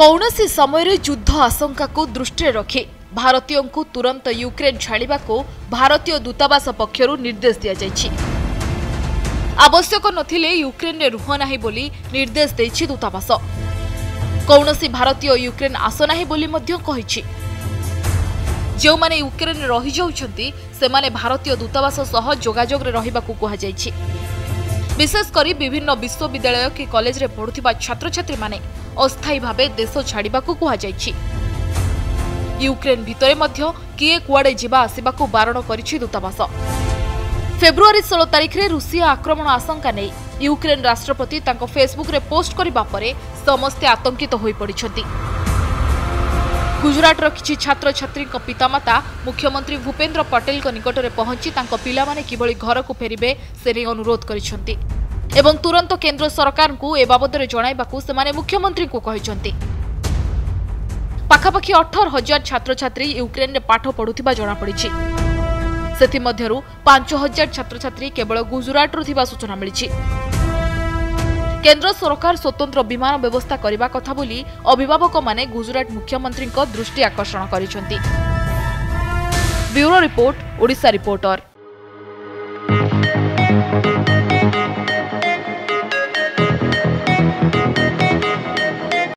କୌଣସି ସମୟରେ ଯୁଦ୍ଧ ଆଶଙ୍କାକୁ ଦୃଷ୍ଟିରେ ରଖି ଭାରତୀୟଙ୍କୁ ତୁରନ୍ତ ୟୁକ୍ରେନ୍ ଛାଡ଼ିବାକୁ ଭାରତୀୟ ଦୂତାବାସ ପକ୍ଷରୁ ନିର୍ଦ୍ଦେଶ ଦିଆଯାଇଛି। ଆବଶ୍ୟକ ନଥିଲେ ୟୁକ୍ରେନ୍ରେ ରୁହ ନାହିଁ ବୋଲି ନିର୍ଦ୍ଦେଶ ଦେଇଛି ଦୂତାବାସ। କୌଣସି ଭାରତୀୟ ୟୁକ୍ରେନ୍ ଆସ ନାହିଁ ବୋଲି ମଧ୍ୟ କହିଛି। ଯେଉଁମାନେ ୟୁକ୍ରେନ୍ରେ ରହିଯାଉଛନ୍ତି ସେମାନେ ଭାରତୀୟ ଦୂତାବାସ ସହ ଯୋଗାଯୋଗରେ ରହିବାକୁ କୁହାଯାଇଛି। ବିଶେଷ କରି ବିଭିନ୍ନ ବିଶ୍ୱବିଦ୍ୟାଳୟ କି କଲେଜରେ ପଢୁଥିବା ଛାତ୍ରଛାତ୍ରୀମାନେ ଅସ୍ଥାୟୀ ଭାବେ ଦେଶ ଛାଡ଼ିବାକୁ କୁହାଯାଇଛି। ୟୁକ୍ରେନ୍ ଭିତରେ ମଧ୍ୟ କିଏ କୁଆଡ଼େ ଯିବା ଆସିବାକୁ ବାରଣ କରିଛି ଦୂତାବାସ। ଫେବୃଆରୀ ଷୋହଳ ତାରିଖରେ ରୁଷିଆ ଆକ୍ରମଣ ଆଶଙ୍କା ନେଇ ୟୁକ୍ରେନ୍ ରାଷ୍ଟ୍ରପତି ତାଙ୍କ ଫେସବୁକ୍ରେ ପୋଷ୍ଟ କରିବା ପରେ ସମସ୍ତେ ଆତଙ୍କିତ ହୋଇପଡ଼ିଛନ୍ତି। ଗୁଜରାଟର କିଛି ଛାତ୍ରଛାତ୍ରୀଙ୍କ ପିତାମାତା ମୁଖ୍ୟମନ୍ତ୍ରୀ ଭୂପେନ୍ଦ୍ର ପଟେଲଙ୍କ ନିକଟରେ ପହଞ୍ଚି ତାଙ୍କ ପିଲାମାନେ କିଭଳି ଘରକୁ ଫେରିବେ ସେ ନେଇ ଅନୁରୋଧ କରିଛନ୍ତି। ଏବଂ ତୁରନ୍ତ କେନ୍ଦ୍ର ସରକାରଙ୍କୁ ଏ ବାବଦରେ ଜଣାଇବାକୁ ସେମାନେ ମୁଖ୍ୟମନ୍ତ୍ରୀଙ୍କୁ କହିଛନ୍ତି। ପାଖାପାଖି ଅଠର ହଜାର ଛାତ୍ରଛାତ୍ରୀ ୟୁକ୍ରେନ୍ରେ ପାଠ ପଢୁଥିବା ଜଣାପଡ଼ିଛି। ସେଥିମଧ୍ୟରୁ ପାଞ୍ଚ ହଜାର ଛାତ୍ରଛାତ୍ରୀ କେବଳ ଗୁଜରାଟରୁ ଥିବା ସୂଚନା ମିଳିଛି। କେନ୍ଦ୍ର ସରକାର ସ୍ୱତନ୍ତ୍ର ବିମାନ ବ୍ୟବସ୍ଥା କରିବା କଥା ବୋଲି ଅଭିଭାବକମାନେ ଗୁଜରାଟ ମୁଖ୍ୟମନ୍ତ୍ରୀଙ୍କ ଦୃଷ୍ଟି ଆକର୍ଷଣ କରିଛନ୍ତି ବ୍ୟୁରୋ ରିପୋର୍ଟ ଓଡ଼ିଶା ରିପୋର୍ଟର